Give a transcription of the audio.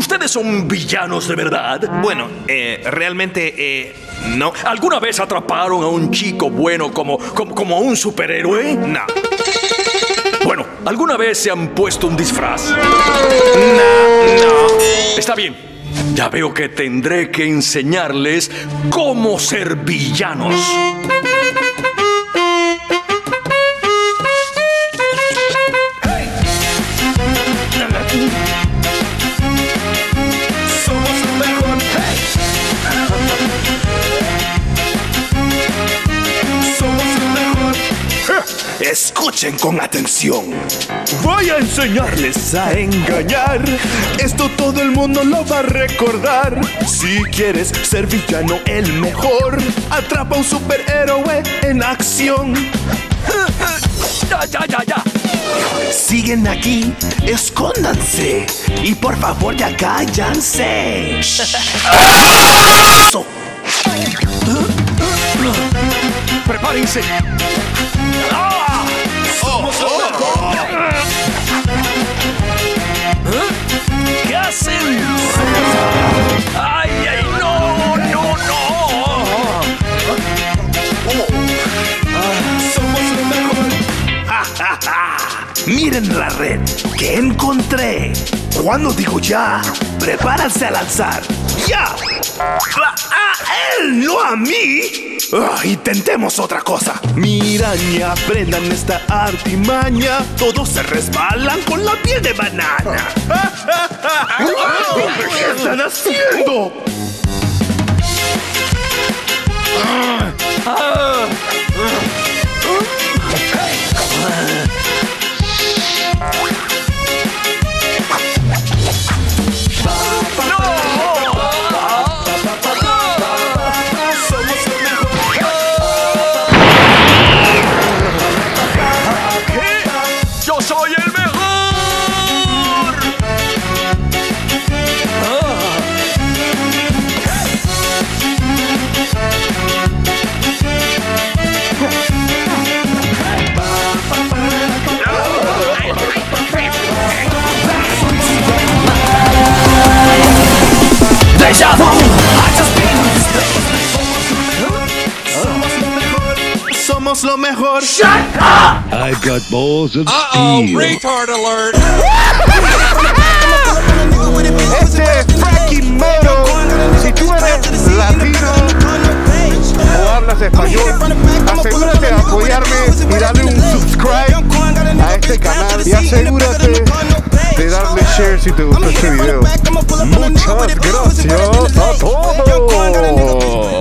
¿Ustedes son villanos de verdad? Bueno, eh, realmente, eh, no. ¿Alguna vez atraparon a un chico bueno como, como, como a un superhéroe? No. Bueno, ¿alguna vez se han puesto un disfraz? No, no. Está bien. Ya veo que tendré que enseñarles cómo ser villanos. Escuchen con atención. Voy a enseñarles a engañar. Esto todo el mundo lo va a recordar. Si quieres ser villano el mejor, atrapa un superhéroe en acción. Ya, ya, ya, ya. Siguen aquí, escóndanse. Y por favor ya cállanse. Eso. Prepárense. ¡Ah! Somos lo mejor. ¿Qué hacen? ¡Ay, ay, no, no, no! Somos lo mejor. Miren la red que encontré. Cuando digo ya, prepárense a lanzar. ¡Ya! ¡A, a él, no a mí! Ah, intentemos otra cosa. Miran y aprendan esta artimaña. Todos se resbalan con la piel de banana. ¿Qué están haciendo? Somos lo mejor. I've got balls of Uh-oh, steel. retard alert. Este es Frankie Moro. Si tú eres latino o hablas español, asegúrate de apoyarme y darle un subscribe a este canal y asegúrate de darle share si te gustó este video. Muchas gracias a todos.